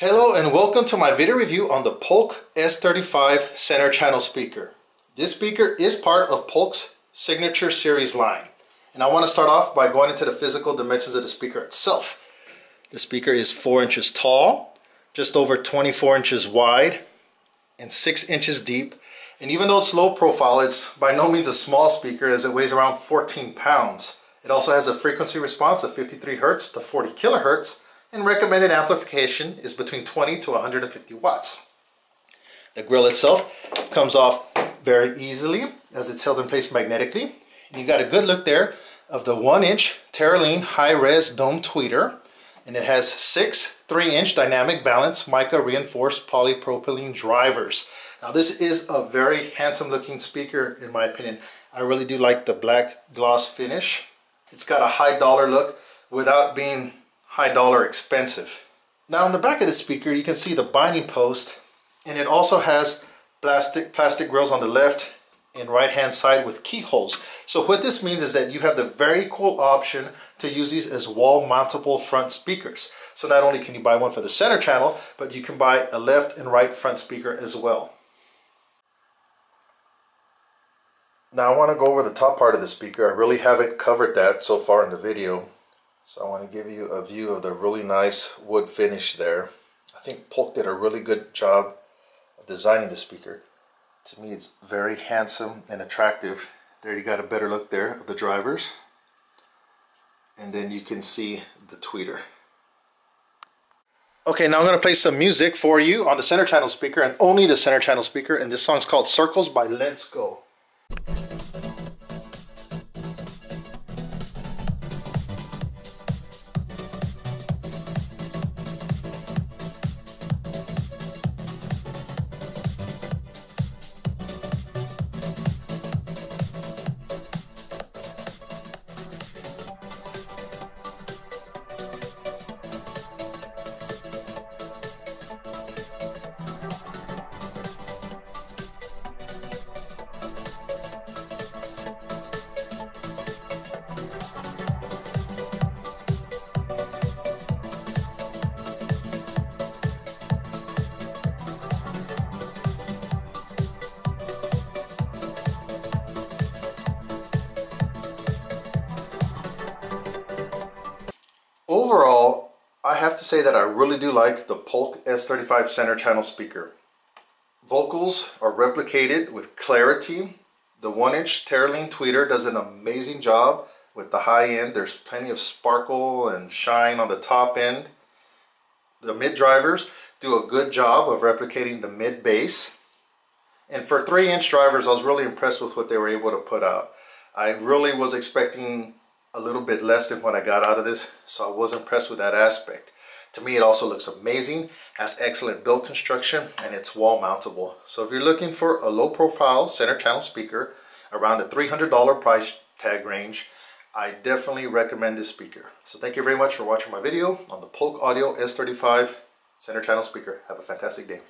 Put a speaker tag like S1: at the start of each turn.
S1: Hello and welcome to my video review on the Polk S35 center channel speaker. This speaker is part of Polk's signature series line. And I want to start off by going into the physical dimensions of the speaker itself. The speaker is 4 inches tall, just over 24 inches wide, and 6 inches deep. And even though it's low profile, it's by no means a small speaker as it weighs around 14 pounds. It also has a frequency response of 53 hertz to 40 kilohertz, and recommended amplification is between 20 to 150 watts. The grill itself comes off very easily as it's held in place magnetically. And you got a good look there of the one inch Terylene high-res dome tweeter. And it has six three inch dynamic balance mica reinforced polypropylene drivers. Now this is a very handsome looking speaker in my opinion. I really do like the black gloss finish. It's got a high dollar look without being high dollar expensive. Now on the back of the speaker you can see the binding post and it also has plastic plastic grills on the left and right hand side with keyholes. So what this means is that you have the very cool option to use these as wall mountable front speakers. So not only can you buy one for the center channel, but you can buy a left and right front speaker as well. Now I want to go over the top part of the speaker. I really haven't covered that so far in the video. So I want to give you a view of the really nice wood finish there. I think Polk did a really good job of designing the speaker. To me it's very handsome and attractive. There you got a better look there of the drivers. And then you can see the tweeter. Okay, now I'm going to play some music for you on the center channel speaker and only the center channel speaker. And this song's called Circles by Lensko. Overall, I have to say that I really do like the Polk S35 center channel speaker. Vocals are replicated with clarity. The one inch Terylene tweeter does an amazing job with the high end. There's plenty of sparkle and shine on the top end. The mid drivers do a good job of replicating the mid bass. And for three inch drivers, I was really impressed with what they were able to put out. I really was expecting a little bit less than what I got out of this, so I was impressed with that aspect. To me, it also looks amazing, has excellent build construction, and it's wall mountable. So if you're looking for a low profile center channel speaker around the $300 price tag range, I definitely recommend this speaker. So thank you very much for watching my video on the Polk Audio S35 center channel speaker. Have a fantastic day.